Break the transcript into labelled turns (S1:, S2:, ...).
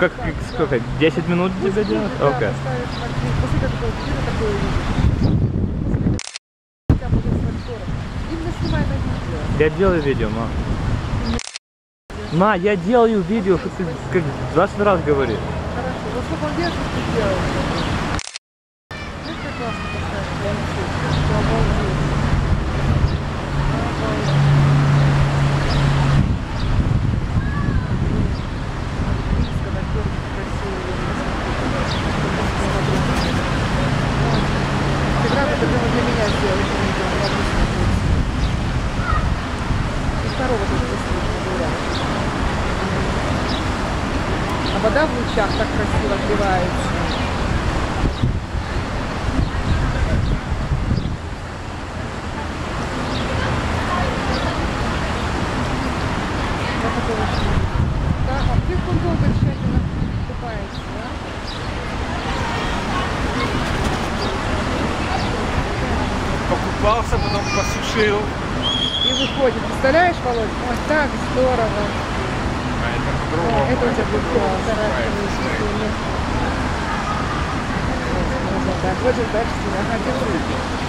S1: как, сколько? 10 минут тебе делать? Окей.
S2: поставишь на- после такого видео такое видео. Хотя бы за 40. Именно снимай на видео.
S1: Я делаю видео, ма. Ма, я делаю видео, что ты как 20 раз говоришь.
S2: Хорошо. Вот сколько он держит, ты делаешь. Ну, как классно поставить. Я не слышу. Обалдеть. Обалдеть. Близко, так тоже красиво. Это прямо для меня сделали, что не И второго тоже красиво набираю. А вода в лучах так красиво отливается. Не. Да, а ты долго тщательно купаешься, да?
S3: Покупался, потом посушил.
S2: И выходит. Представляешь, Володь? Ой, так здорово.
S3: А это по-другому.
S2: это у тебя будет
S3: по-другому.
S2: Да, хочешь дальше сюда.